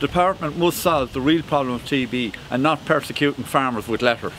The department must solve the real problem of TB and not persecuting farmers with letters.